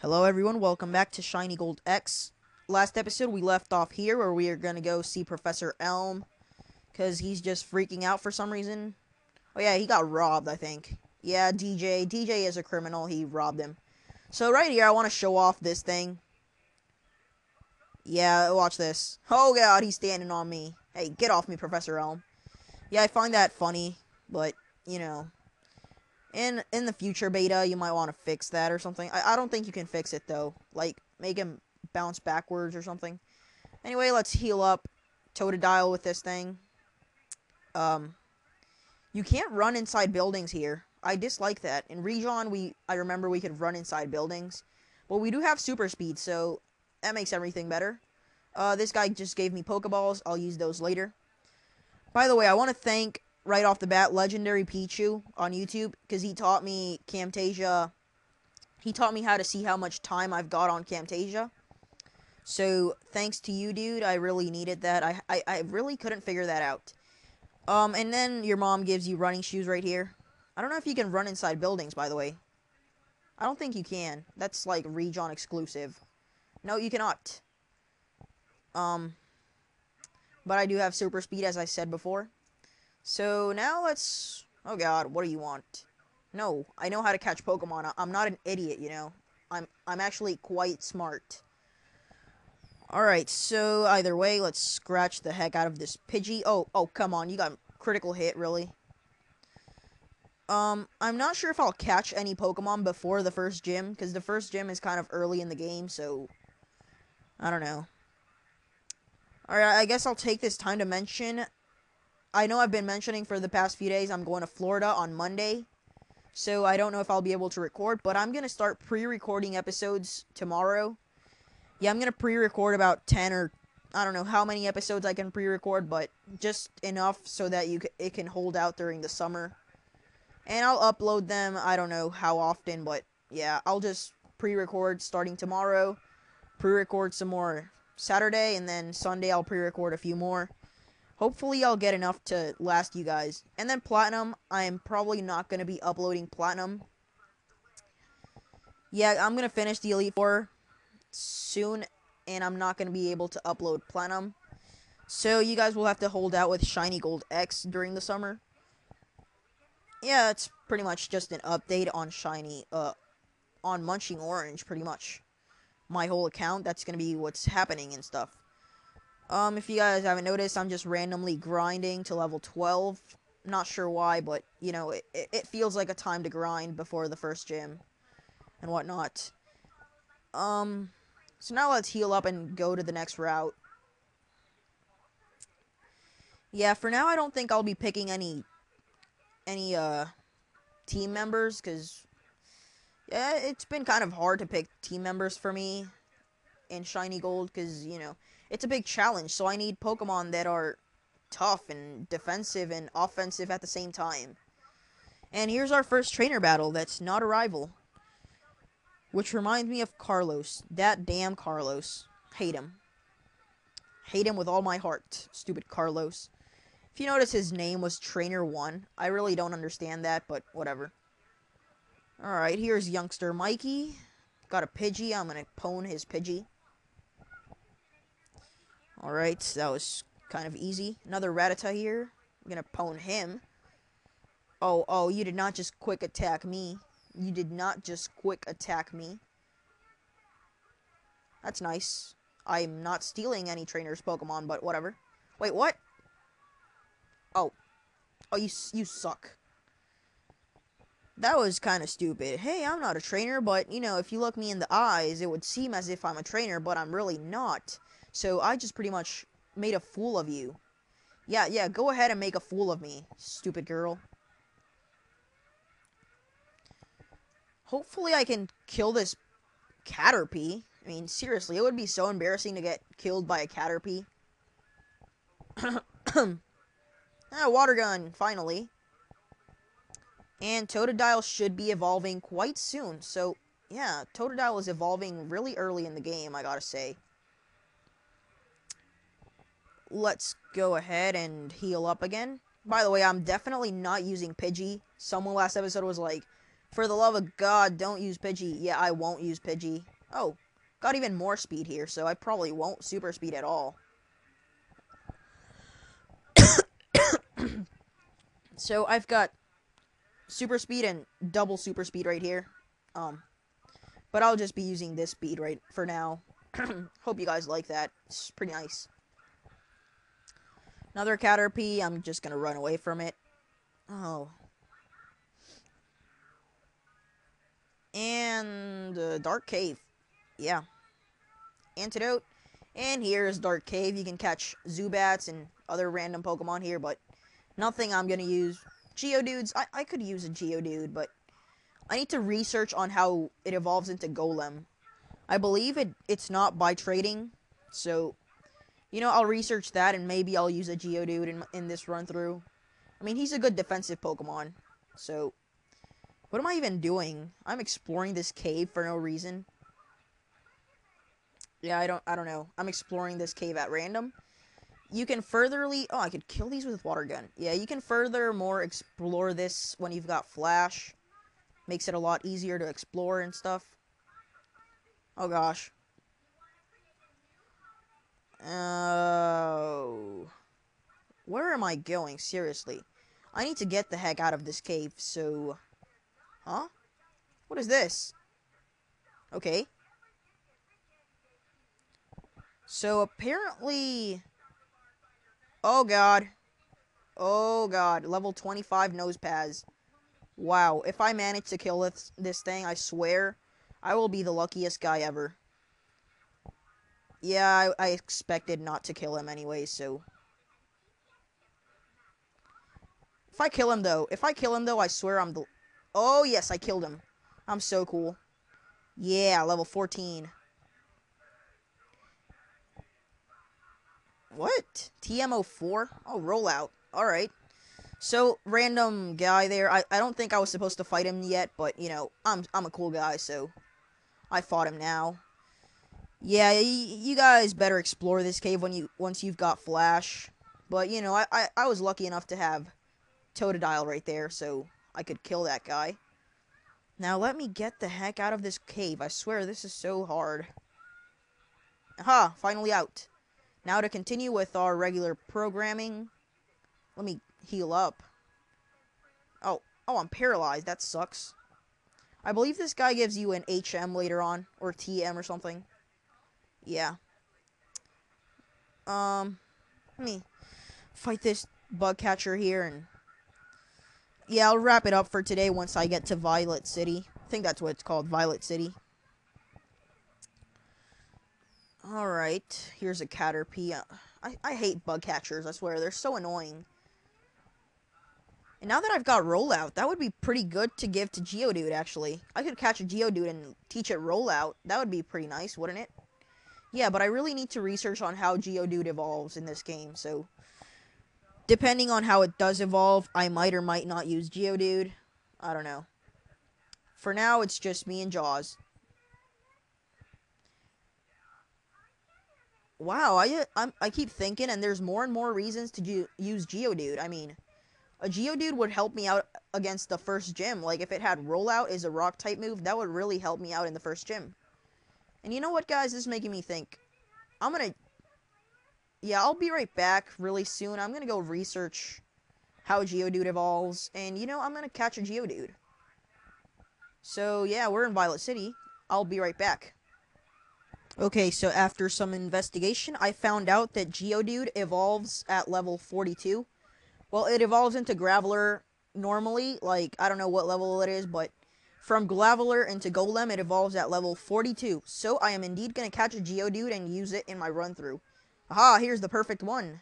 Hello, everyone. Welcome back to Shiny Gold X. Last episode, we left off here where we are going to go see Professor Elm because he's just freaking out for some reason. Oh, yeah, he got robbed, I think. Yeah, DJ. DJ is a criminal. He robbed him. So, right here, I want to show off this thing. Yeah, watch this. Oh, God, he's standing on me. Hey, get off me, Professor Elm. Yeah, I find that funny, but, you know, in in the future beta you might want to fix that or something. I, I don't think you can fix it though. Like make him bounce backwards or something. Anyway let's heal up Totodile with this thing. Um you can't run inside buildings here. I dislike that. In Region we i remember we could run inside buildings. But we do have super speed so that makes everything better. Uh this guy just gave me pokeballs. I'll use those later. By the way i want to thank right off the bat legendary Pichu on YouTube because he taught me Camtasia. He taught me how to see how much time I've got on Camtasia. So thanks to you, dude. I really needed that. I, I I really couldn't figure that out. Um, and then your mom gives you running shoes right here. I don't know if you can run inside buildings, by the way. I don't think you can. That's like Region exclusive. No, you cannot. Um, but I do have super speed, as I said before. So now let's. Oh God, what do you want? No, I know how to catch Pokemon. I'm not an idiot, you know. I'm I'm actually quite smart. Alright, so either way, let's scratch the heck out of this Pidgey. Oh, oh, come on, you got critical hit, really? Um, I'm not sure if I'll catch any Pokemon before the first gym, because the first gym is kind of early in the game, so... I don't know. Alright, I guess I'll take this time to mention I know I've been mentioning for the past few days I'm going to Florida on Monday. So I don't know if I'll be able to record, but I'm going to start pre-recording episodes tomorrow. Yeah, I'm going to pre-record about 10 or I don't know how many episodes I can pre-record, but just enough so that you it can hold out during the summer. And I'll upload them, I don't know how often, but yeah, I'll just pre-record starting tomorrow. Pre-record some more Saturday and then Sunday I'll pre-record a few more. Hopefully I'll get enough to last you guys. And then Platinum, I am probably not going to be uploading Platinum. Yeah, I'm going to finish the Elite Four soon, and I'm not going to be able to upload Platinum. So you guys will have to hold out with Shiny Gold X during the summer. Yeah, it's pretty much just an update on Shiny, uh, on Munching Orange, pretty much. My whole account, that's going to be what's happening and stuff. Um, if you guys haven't noticed, I'm just randomly grinding to level 12. Not sure why, but, you know, it, it feels like a time to grind before the first gym and whatnot. Um, so now let's heal up and go to the next route. Yeah, for now I don't think I'll be picking any, any, uh, team members, because, yeah, it's been kind of hard to pick team members for me in Shiny Gold, because, you know, it's a big challenge, so I need Pokemon that are tough and defensive and offensive at the same time. And here's our first trainer battle that's not a rival. Which reminds me of Carlos. That damn Carlos. Hate him. Hate him with all my heart. Stupid Carlos. If you notice his name was Trainer 1, I really don't understand that, but whatever. Alright, here's youngster Mikey. Got a Pidgey. I'm gonna pwn his Pidgey. Alright, that was kind of easy. Another Rattata here. I'm gonna pwn him. Oh, oh, you did not just quick attack me. You did not just quick attack me. That's nice. I'm not stealing any trainer's Pokemon, but whatever. Wait, what? Oh. Oh, you, you suck. That was kind of stupid. Hey, I'm not a trainer, but, you know, if you look me in the eyes, it would seem as if I'm a trainer, but I'm really not. So I just pretty much made a fool of you. Yeah, yeah, go ahead and make a fool of me, stupid girl. Hopefully I can kill this Caterpie. I mean, seriously, it would be so embarrassing to get killed by a Caterpie. ah, water gun, finally. And Totodile should be evolving quite soon. So, yeah, Totodile is evolving really early in the game, I gotta say let's go ahead and heal up again. By the way, I'm definitely not using Pidgey. Someone last episode was like, For the love of God, don't use Pidgey. Yeah, I won't use Pidgey. Oh, got even more speed here, so I probably won't super speed at all. so I've got super speed and double super speed right here. Um, but I'll just be using this speed right for now. Hope you guys like that. It's pretty nice. Another Caterpie. I'm just gonna run away from it. Oh. And uh, Dark Cave. Yeah. Antidote. And here's Dark Cave. You can catch Zubats and other random Pokemon here, but nothing I'm gonna use. Geodudes. I, I could use a Geodude, but I need to research on how it evolves into Golem. I believe it it's not by trading, so you know I'll research that and maybe I'll use a Geodude in in this run through. I mean he's a good defensive Pokemon, so what am I even doing? I'm exploring this cave for no reason. Yeah, I don't I don't know. I'm exploring this cave at random. You can furtherly Oh, I could kill these with water gun. Yeah, you can furthermore explore this when you've got flash. Makes it a lot easier to explore and stuff. Oh gosh. Oh. Where am I going? Seriously. I need to get the heck out of this cave, so... Huh? What is this? Okay. So apparently... Oh god. Oh god. Level 25 Nosepass. Wow, if I manage to kill this, this thing, I swear, I will be the luckiest guy ever. Yeah, I, I expected not to kill him anyway, so... If I kill him, though, if I kill him, though, I swear I'm the... Oh, yes, I killed him. I'm so cool. Yeah, level 14. What? TMO4? Oh, rollout. Alright. So, random guy there. I, I don't think I was supposed to fight him yet, but, you know, I'm, I'm a cool guy, so I fought him now. Yeah, you guys better explore this cave when you once you've got Flash. But, you know, I, I, I was lucky enough to have Totodile right there, so I could kill that guy. Now, let me get the heck out of this cave. I swear, this is so hard. Aha, finally out. Now to continue with our regular programming. Let me heal up. Oh, oh, I'm paralyzed. That sucks. I believe this guy gives you an HM later on, or TM or something. Yeah. Um, let me fight this bug catcher here, and yeah, I'll wrap it up for today once I get to Violet City. I think that's what it's called, Violet City. Alright, here's a Caterpie. Uh, I, I hate bug catchers, I swear. They're so annoying. And now that I've got Rollout, that would be pretty good to give to Geodude, actually. I could catch a Geodude and teach it Rollout. That would be pretty nice, wouldn't it? Yeah, but I really need to research on how Geodude evolves in this game, so... Depending on how it does evolve, I might or might not use Geodude. I don't know. For now, it's just me and Jaws. Wow, I I'm, i keep thinking, and there's more and more reasons to use Geodude. I mean, a Geodude would help me out against the first gym. Like, if it had Rollout as a Rock type move, that would really help me out in the first gym. And you know what, guys? This is making me think. I'm gonna... Yeah, I'll be right back really soon. I'm gonna go research how Geodude evolves. And, you know, I'm gonna catch a Geodude. So, yeah, we're in Violet City. I'll be right back. Okay, so after some investigation, I found out that Geodude evolves at level 42. Well, it evolves into Graveler normally, like, I don't know what level it is, but from Graveler into Golem, it evolves at level 42. So I am indeed going to catch a Geodude and use it in my run-through. Aha, here's the perfect one.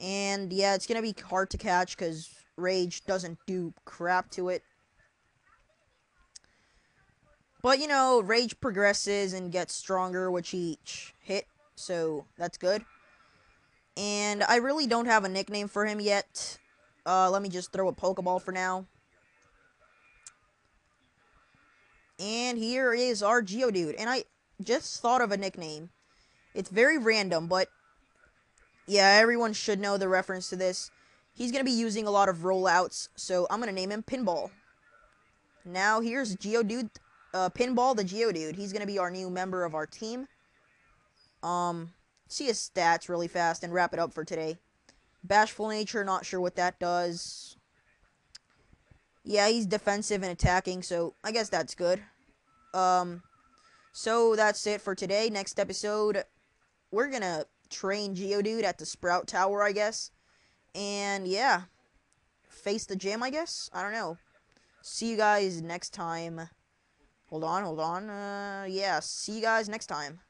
And yeah, it's going to be hard to catch because Rage doesn't do crap to it. But, you know, Rage progresses and gets stronger with each hit, so that's good. And I really don't have a nickname for him yet. Uh, let me just throw a Pokeball for now. And here is our Geodude. And I just thought of a nickname. It's very random, but yeah, everyone should know the reference to this. He's going to be using a lot of rollouts, so I'm going to name him Pinball. Now here's Geodude, uh, Pinball the Geodude. He's gonna be our new member of our team. Um, see his stats really fast and wrap it up for today. Bashful nature, not sure what that does. Yeah, he's defensive and attacking, so I guess that's good. Um, so that's it for today. Next episode, we're gonna train Geodude at the Sprout Tower, I guess. And yeah, face the gym, I guess. I don't know. See you guys next time. Hold on, hold on. Uh, yeah, see you guys next time.